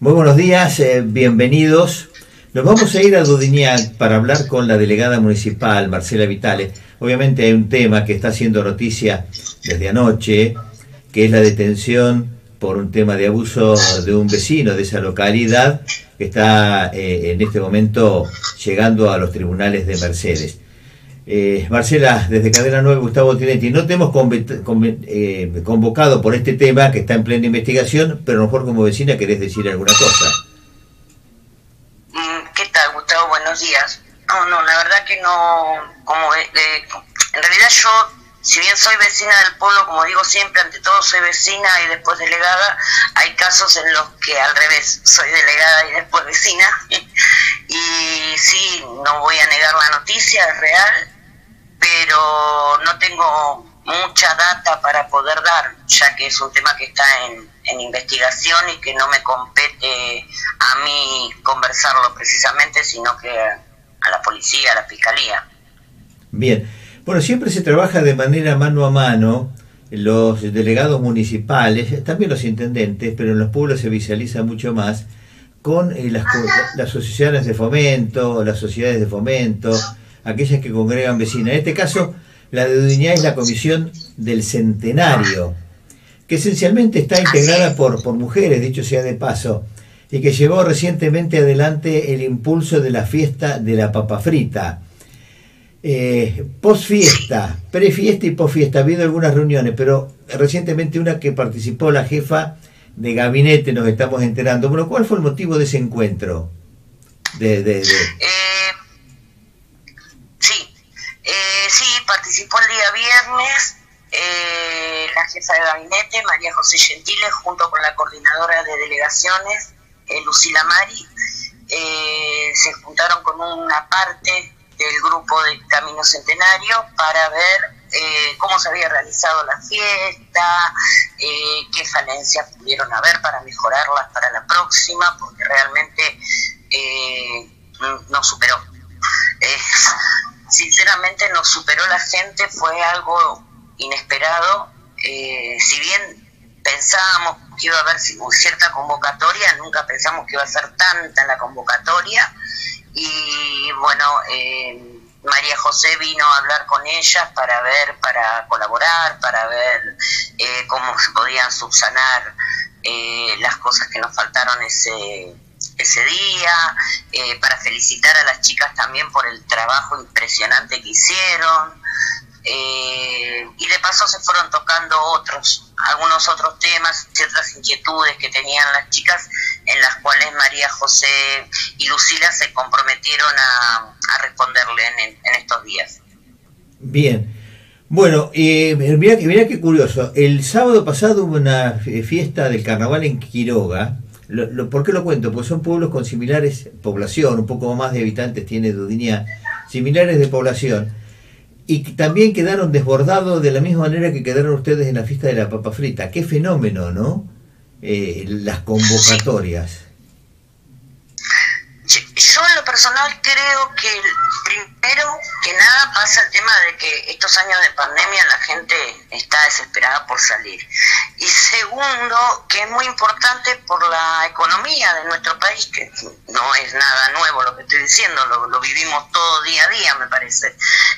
Muy buenos días, eh, bienvenidos. Nos vamos a ir a Dudignac para hablar con la delegada municipal, Marcela Vitale. Obviamente hay un tema que está haciendo noticia desde anoche, que es la detención por un tema de abuso de un vecino de esa localidad que está eh, en este momento llegando a los tribunales de Mercedes. Eh, Marcela, desde Cadena 9, Gustavo Tinetti, no te hemos eh, convocado por este tema que está en plena investigación, pero a lo mejor como vecina querés decir alguna cosa. Mm, ¿Qué tal, Gustavo? Buenos días. No, no, la verdad que no, como en realidad yo, si bien soy vecina del pueblo, como digo siempre, ante todo soy vecina y después delegada, hay casos en los que al revés, soy delegada y después vecina. y sí, no voy a negar la noticia, es real, pero no tengo mucha data para poder dar, ya que es un tema que está en, investigación y que no me compete a mí conversarlo precisamente, sino que a la policía, a la fiscalía. Bien, bueno, siempre se trabaja de manera mano a mano, los delegados municipales, también los intendentes, pero en los pueblos se visualiza mucho más, con eh, las, las asociaciones de fomento, las sociedades de fomento, aquellas que congregan vecinas. En este caso, la de Duñá es la Comisión del Centenario, que esencialmente está integrada por, por mujeres, dicho sea de paso, y que llevó recientemente adelante el impulso de la fiesta de la papa frita. Eh, posfiesta, prefiesta y posfiesta, ha habido algunas reuniones, pero recientemente una que participó la jefa de gabinete, nos estamos enterando. Bueno, ¿cuál fue el motivo de ese encuentro? De, de... Eh, participó el día viernes eh, la jefa de gabinete, María José Gentile, junto con la coordinadora de delegaciones, eh, Lucila Mari. Eh, se juntaron con una parte del grupo de Camino Centenario para ver cómo se había realizado la fiesta, qué falencias pudieron haber para mejorarlas para la próxima, porque realmente no superó sinceramente nos superó la gente, fue algo inesperado. Eh, si bien pensábamos que iba a haber cierta convocatoria, nunca pensamos que iba a ser tanta la convocatoria. Y bueno, eh, María José vino a hablar con ellas para ver, para colaborar, para ver eh, cómo se podían subsanar las cosas que nos faltaron ese ese día, eh, para felicitar a las chicas también por el trabajo impresionante que hicieron. Eh, y de paso se fueron tocando otros, algunos otros temas, ciertas inquietudes que tenían las chicas, en las cuales María José y Lucila se comprometieron a, responderle en, estos días. Bien. Bueno, eh, mira, mira qué curioso. El sábado pasado hubo una fiesta del carnaval en Quiroga, lo, ¿Por qué lo cuento? Porque son pueblos con similares población, un poco más de habitantes tiene Dudinia, similares de población, y también quedaron desbordados de la misma manera que quedaron ustedes en la fiesta de la papa frita. Qué fenómeno, ¿no? Eh, las convocatorias. Yo en lo personal creo que primero que nada pasa el tema de que estos años de pandemia la gente está desesperada por salir. Y segundo, que es muy importante por la economía de nuestro país, que no es nada nuevo lo que estoy diciendo, lo, vivimos todo día a día, me parece.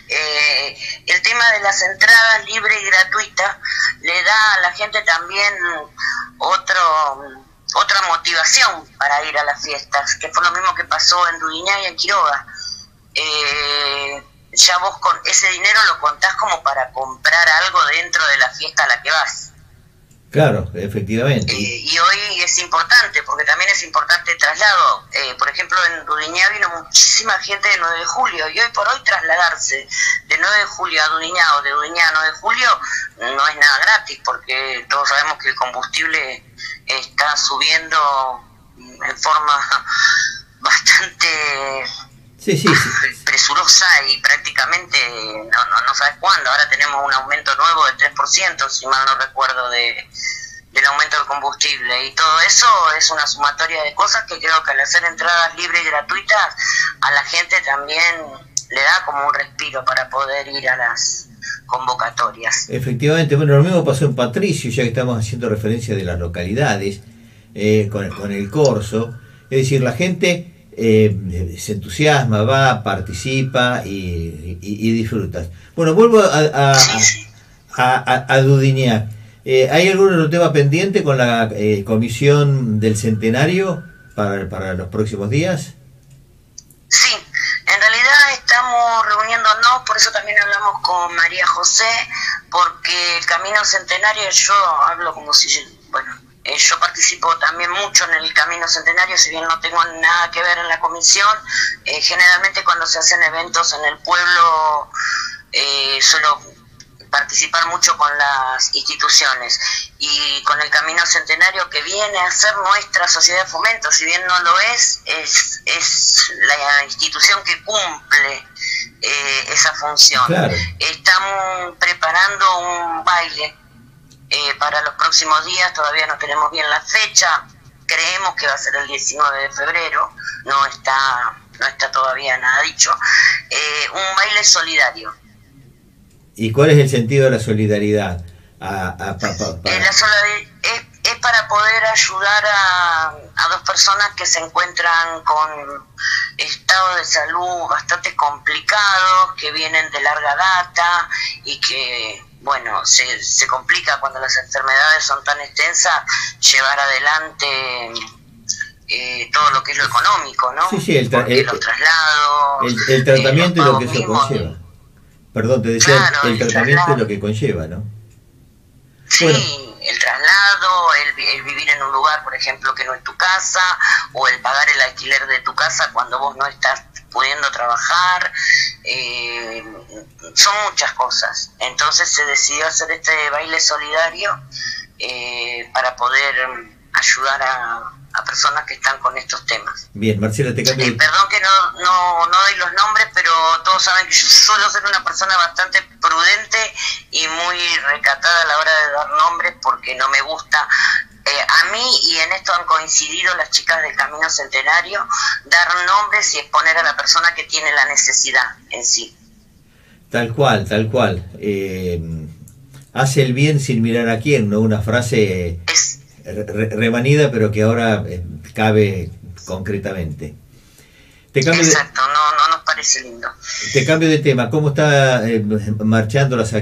Eh, el tema de las entradas libres y gratuitas le da a la gente también otro otra motivación para ir a las fiestas, que fue lo mismo que pasó en Dudiñá y en Quiroga. Eh, ya vos con ese dinero lo contás como para comprar algo dentro de la fiesta a la que vas. Claro, efectivamente. Eh, y hoy es importante, porque también es importante el traslado. Eh, por ejemplo, en Dudiñá vino muchísima gente de 9 de julio, y hoy por hoy trasladarse de 9 de julio a Dudiñá o de Dudiñá a 9 de julio no es nada gratis, porque todos sabemos que el combustible está subiendo en forma bastante presurosa y prácticamente no, no, no sabes cuándo. Ahora tenemos un aumento nuevo del 3%, si mal no recuerdo, de, del aumento del combustible. Y todo eso es una sumatoria de cosas que creo que al hacer entradas libres y gratuitas a la gente también le da como un respiro para poder ir a las convocatorias. Efectivamente, bueno, lo mismo pasó en Patricio, ya que estamos haciendo referencia de las localidades. eh, con, con, el corso. Es decir, la gente eh, se entusiasma, va, participa y, y, disfruta. Bueno, vuelvo a, a, a, a Dudignac. Eh, ¿Hay algún otro tema pendiente con la comisión del centenario para, para los próximos días? Sí, en realidad estamos reuniéndonos, por eso también hablamos con María José, porque el Camino Centenario, yo hablo como si, bueno, eh, yo participo también mucho en el Camino Centenario, si bien no tengo nada que ver en la comisión, eh, generalmente cuando se hacen eventos en el pueblo eh, suelo participar mucho con las instituciones. Y con el Camino Centenario que viene a ser nuestra sociedad de fomento, si bien no lo es, es, es la institución que cumple eh, esa función. Estamos preparando un baile eh, para los próximos días, todavía no tenemos bien la fecha, creemos que va a ser el 19 de febrero, no está, no está todavía nada dicho, eh, un baile solidario. ¿Y cuál es el sentido de la solidaridad? Es, para poder ayudar a, dos personas que se encuentran con estados de salud bastante complicados, que vienen de larga data y que, bueno, se, se complica cuando las enfermedades son tan extensas llevar adelante eh, todo lo que es lo económico, ¿no? Sí, sí, el, los traslados, el, tratamiento y lo que se conlleva. Perdón, te decía el, tratamiento es lo que conlleva, ¿no? Sí, el traslado, el, vivir en un lugar, por ejemplo, que no es tu casa, o el pagar el alquiler de tu casa cuando vos no estás pudiendo trabajar, eh, son muchas cosas. Entonces se decidió hacer este baile solidario eh, para poder ayudar a, a personas que están con estos temas. Bien, Marcela, te cambio. Eh, perdón que no, no, no doy los nombres, todos saben que yo suelo ser una persona bastante prudente y muy recatada a la hora de dar nombres porque no me gusta. Eh, a mí, y en esto han coincidido las chicas del Camino Centenario, dar nombres y exponer a la persona que tiene la necesidad en sí. Tal cual, tal cual. Eh, hace el bien sin mirar a quién, ¿no? Una frase... Es, remanida, pero que ahora eh, cabe concretamente. Te cambio Exacto, no, no nos parece lindo. Te cambio de tema, ¿cómo está eh, marchando las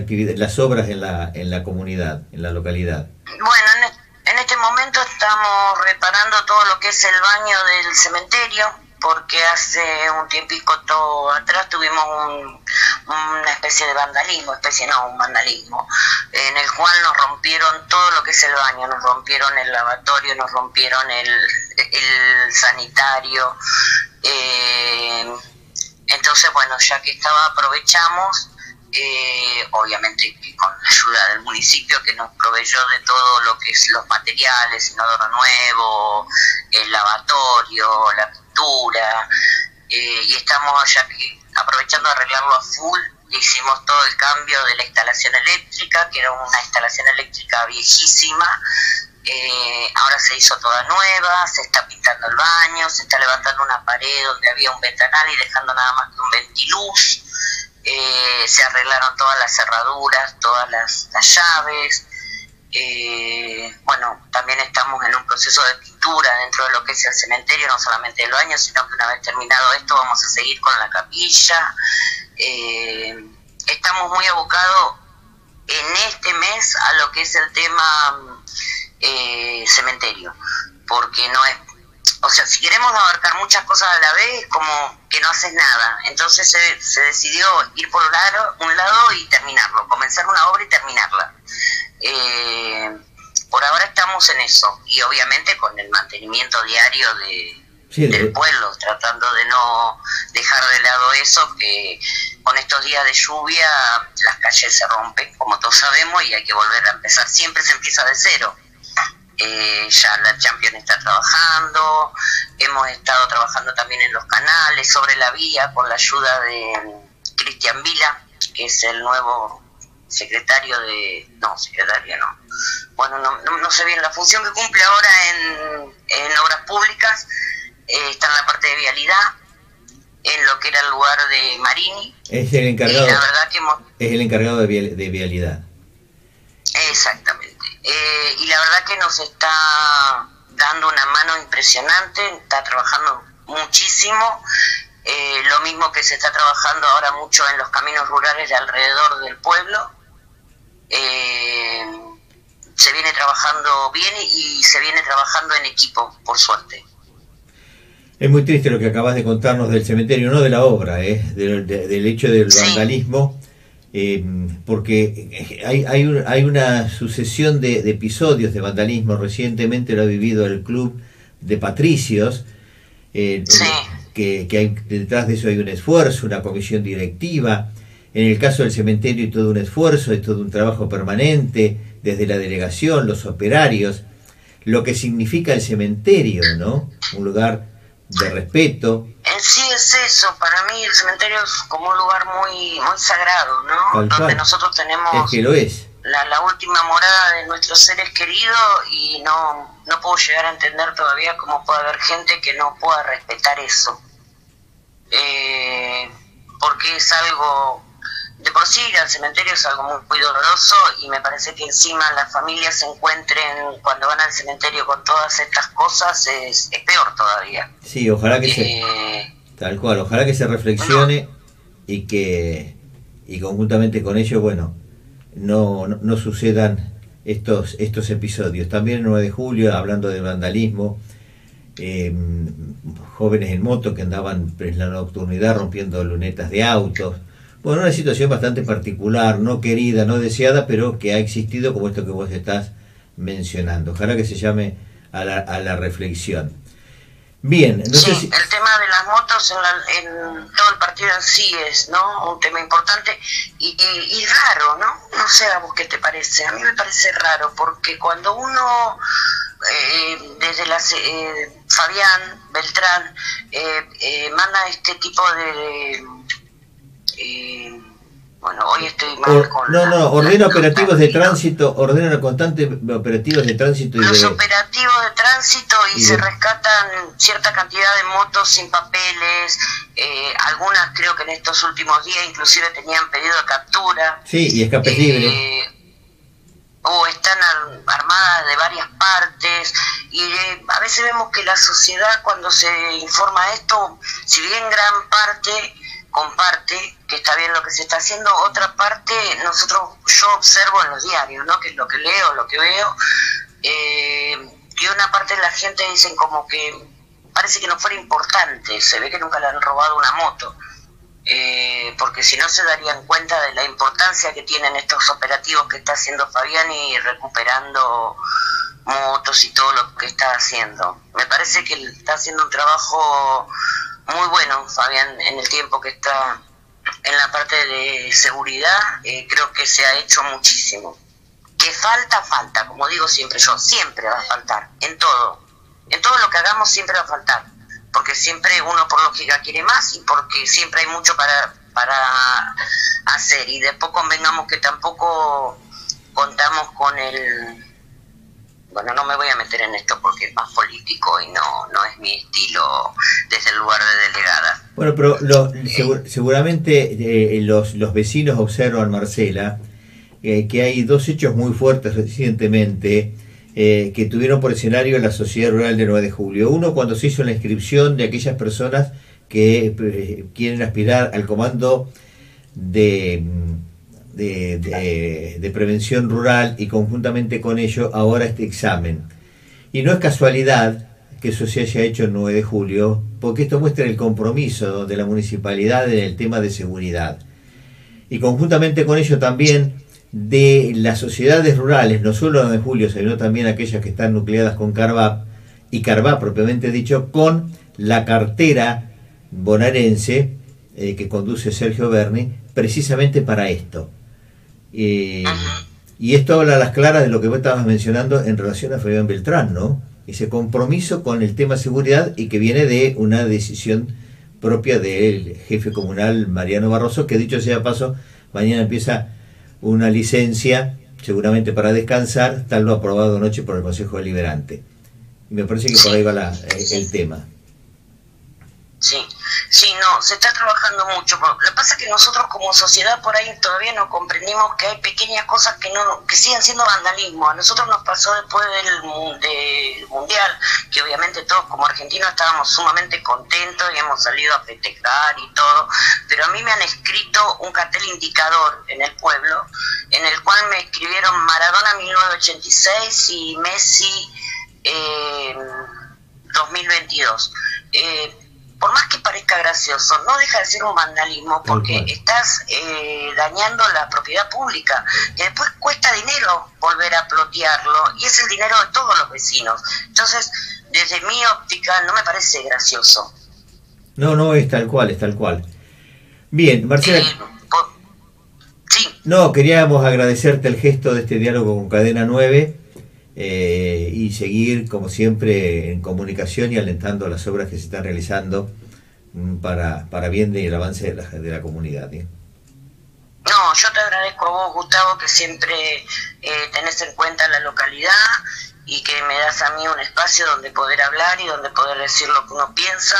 obras en la, en la comunidad, en la localidad? Bueno, en, en este momento estamos reparando todo lo que es el baño del cementerio, porque hace un tiempito atrás tuvimos una especie de vandalismo, especie no, un vandalismo, en el cual nos rompieron todo lo que es el baño, nos rompieron el lavatorio, nos rompieron el, sanitario. Eh, entonces, bueno, ya que estaba, aprovechamos, eh, obviamente con la ayuda del municipio que nos proveyó de todo lo que es los materiales, inodoro nuevo, el lavatorio, la eh, y estamos ya aprovechando de arreglarlo a full. Hicimos todo el cambio de la instalación eléctrica, que era una instalación eléctrica viejísima. Eh, ahora se hizo toda nueva, se está pintando el baño, se está levantando una pared donde había un ventanal y dejando nada más que un ventiluz. Eh, se arreglaron todas las cerraduras, todas las llaves. Eh, bueno, también estamos en un proceso de pintura dentro de lo que es el cementerio, no solamente el baño, sino que una vez terminado esto vamos a seguir con la capilla. Eh, estamos muy abocados en este mes a lo que es el tema eh, cementerio, porque no es, o sea, si queremos abarcar muchas cosas a la vez, como que no haces nada. Entonces se, se decidió ir por un lado, un lado y terminarlo, comenzar una obra y terminarla. Eh, por ahora estamos en eso y obviamente con el mantenimiento diario de, del pueblo, tratando de no dejar de lado eso, que con estos días de lluvia las calles se rompen, como todos sabemos, y hay que volver a empezar. Siempre se empieza de cero. Eh, ya la Champion está trabajando, hemos estado trabajando también en los canales, sobre la vía, con la ayuda de Cristian Vila, que es el nuevo secretario de... No, secretario no. Bueno, no, no, sé bien la función que cumple ahora en, en obras públicas. Eh, está en la parte de vialidad, en lo que era el lugar de Marini. Es el encargado, la verdad que es el encargado de, de vialidad. Exactamente. Eh, y la verdad que nos está dando una mano impresionante, está trabajando muchísimo. Eh, lo mismo que se está trabajando ahora mucho en los caminos rurales de alrededor del pueblo. Eh, se viene trabajando bien y se viene trabajando en equipo, por suerte. Es muy triste lo que acabas de contarnos del cementerio, no de la obra, ¿eh? del, hecho del vandalismo, eh, porque hay, hay, hay, una sucesión de, episodios de vandalismo. Recientemente lo ha vivido el club de patricios, eh, que, que hay, detrás de eso hay un esfuerzo, una comisión directiva. En el caso del cementerio hay todo un esfuerzo, hay todo un trabajo permanente, desde la delegación, los operarios, lo que significa el cementerio, ¿no? Un lugar de respeto. Sí es eso, para mí el cementerio es como un lugar muy muy sagrado, ¿no? Donde nosotros tenemos es que lo es. La, la, última morada de nuestros seres queridos y no, no puedo llegar a entender todavía cómo puede haber gente que no pueda respetar eso. Eh, porque es algo de por sí ir al cementerio es algo muy, doloroso y me parece que encima las familias se encuentren cuando van al cementerio con todas estas cosas es, peor todavía. Sí, ojalá que se... Tal cual, ojalá que se reflexione y que y conjuntamente con ello, bueno, no, no, sucedan estos, estos episodios. También el 9 de julio, hablando de vandalismo, em, jóvenes en moto que andaban en la nocturnidad rompiendo lunetas de autos, bueno, una situación bastante particular, no querida, no deseada, pero que ha existido como esto que vos estás mencionando. Ojalá que se llame a la, a la reflexión. Bien, no sí, el tema de las motos en, todo el partido en sí es ¿no? un tema importante y, raro, ¿no? No sé a vos qué te parece. A mí me parece raro porque cuando uno, eh, desde la eh, Fabián Beltrán, eh, manda este tipo de bueno, hoy estoy mal con No, no, ordena operativos de tránsito, ordena constante operativos de tránsito. Y Los operativos de tránsito y, se rescatan cierta cantidad de motos sin papeles, eh, algunas creo que en estos últimos días inclusive tenían pedido de captura. Sí, y escape libre. Eh, o están armadas de varias partes y eh, a veces vemos que la sociedad cuando se informa de esto, si bien gran parte comparte que está bien lo que se está haciendo, otra parte nosotros yo observo en los diarios, ¿no? que es lo que leo, lo que veo, eh, que una parte de la gente dicen como que parece que no fuera importante, se ve que nunca le han robado una moto. Eh, porque si no se darían cuenta de la importancia que tienen estos operativos que está haciendo Fabián y recuperando motos y todo lo que está haciendo. Me parece que está haciendo un trabajo muy bueno, Fabián, en el tiempo que está en la parte de seguridad, eh, creo que se ha hecho muchísimo. Que falta, falta, como digo siempre yo, siempre va a faltar, en todo. En todo lo que hagamos siempre va a faltar, porque siempre uno por lógica quiere más y porque siempre hay mucho para, para hacer. Y después convengamos que tampoco contamos con el bueno, no me voy a meter en esto porque es más político y no, no es mi estilo desde el lugar de. Bueno, pero lo, seguramente eh, los, los vecinos observan, Marcela, eh, que hay dos hechos muy fuertes recientemente eh, que tuvieron por escenario la Sociedad Rural de 9 de Julio. Uno, cuando se hizo la inscripción de aquellas personas que quieren aspirar al comando de de, prevención rural y conjuntamente con ello ahora este examen. Y no es casualidad que eso se haya hecho el 9 de julio, porque esto muestra el compromiso de la municipalidad en el tema de seguridad. Y conjuntamente con ello también de las sociedades rurales, no solo el 9 de julio, sino también aquellas que están nucleadas con Carvap, y Carvap propiamente dicho, con la cartera bonaerense eh, que conduce Sergio Berni, precisamente para esto, eh, y esto habla a las claras de lo que vos estabas mencionando en relación a Fabián Beltrán, ¿no? Ese compromiso con el tema seguridad y que viene de una decisión propia del jefe comunal Mariano Barroso, que dicho sea paso, mañana empieza una licencia, seguramente para descansar, tal lo aprobado anoche por el Consejo Deliberante. Me parece que por ahí va la, el, tema. Sí, Sí, no, se está trabajando mucho. Lo que pasa es que nosotros como sociedad por ahí todavía no comprendimos que hay pequeñas cosas que no que siguen siendo vandalismo. A nosotros nos pasó después del, del Mundial, que obviamente todos como argentinos estábamos sumamente contentos y hemos salido a festejar y todo, pero a mí me han escrito un cartel indicador en el pueblo, en el cual me escribieron Maradona 1986 y Messi eh, 2022. Eh, por más que parezca gracioso, no deja de ser un vandalismo porque estás eh, dañando la propiedad pública, que después cuesta dinero volver a plotearlo y es el dinero de todos los vecinos. Entonces, desde mi óptica, no me parece gracioso. No, no, es tal cual, es tal cual. Bien, Marcela. Eh, sí, No, queríamos agradecerte el gesto de este diálogo con Cadena 9 eh, y seguir, como siempre, en comunicación y alentando las obras que se están realizando mm, para, para bien del avance de la, de la comunidad. ¿eh? No, yo te agradezco a vos, Gustavo, que siempre eh, tenés en cuenta la localidad y que me das a mí un espacio donde poder hablar y donde poder decir lo que uno piensa.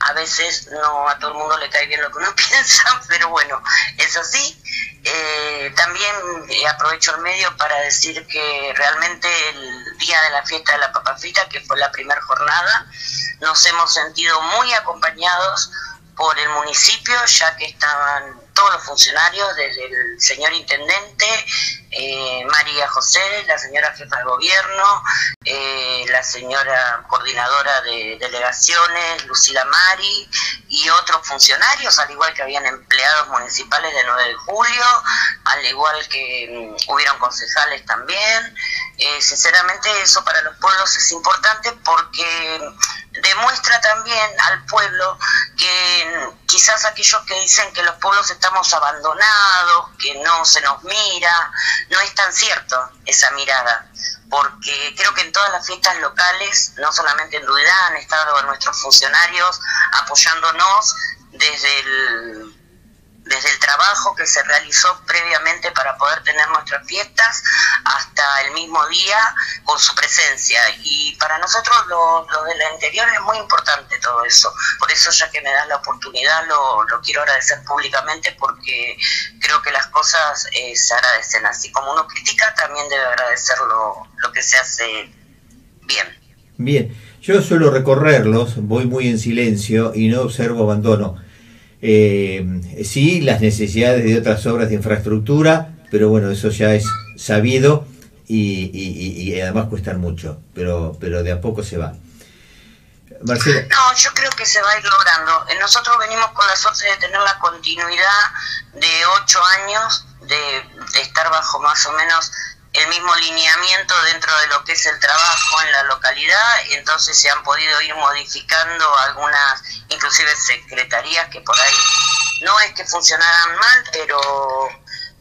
A veces no a todo el mundo le cae bien lo que uno piensa, pero bueno, es así. Eh, también eh, aprovecho el medio para decir que realmente el día de la fiesta de la papa frita, que fue la primera jornada, nos hemos sentido muy acompañados por el municipio, ya que estaban todos los funcionarios, desde el señor intendente, eh, María José, la señora jefa de gobierno, eh, la señora coordinadora de delegaciones, Lucila Mari, y otros funcionarios, al igual que habían empleados municipales de 9 de julio, al igual que mm, hubieron concejales también. Eh, sinceramente eso para los pueblos es importante porque demuestra también al pueblo que quizás aquellos que dicen que los pueblos estamos abandonados, que no se nos mira, no es tan cierto esa mirada, porque creo que en todas las fiestas locales, no solamente en Duidad, han estado nuestros funcionarios apoyándonos desde el trabajo que se realizó previamente para poder tener nuestras fiestas hasta el mismo día con su presencia. Y para nosotros los lo del interior es muy importante todo eso. Por eso ya que me das la oportunidad lo, lo quiero agradecer públicamente porque creo que las cosas eh, se agradecen. Así como uno critica, también debe agradecer lo, lo que se hace bien. Bien, yo suelo recorrerlos, voy muy en silencio y no observo abandono. Eh, sí, las necesidades de otras obras de infraestructura, pero bueno, eso ya es sabido y, y- y- además cuestan mucho, pero, pero de a poco se va. Marcela, No, yo creo que se va a ir logrando. Nosotros venimos con la suerte de tener la continuidad de ocho años, de estar bajo más o menos el mismo lineamiento dentro de lo que es el trabajo en la localidad, entonces se han podido ir modificando algunas, inclusive secretarías que por ahí no es que funcionaran mal, pero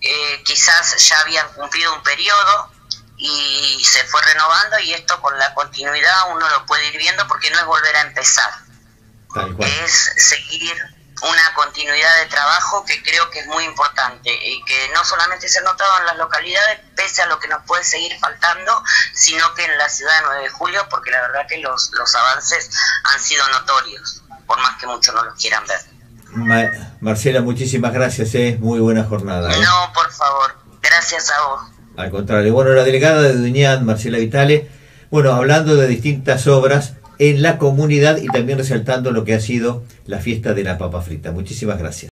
eh, quizás ya habían cumplido un periodo y se fue renovando y esto con la continuidad uno lo puede ir viendo porque no es volver a empezar, tal cual. es seguir una continuidad de trabajo que creo que es muy importante y que no solamente se ha notado en las localidades, pese a lo que nos puede seguir faltando, sino que en la ciudad de 9 de julio, porque la verdad que los, los avances han sido notorios, por más que muchos no los quieran ver. Ma- Marcela, muchísimas gracias, es muy buena jornada. ¿eh? No, por favor, gracias a vos. Al contrario, bueno, la delegada de Duñán, Marcela Vitale, bueno, hablando de distintas obras en la comunidad y también resaltando lo que ha sido la fiesta de la papa frita. Muchísimas gracias.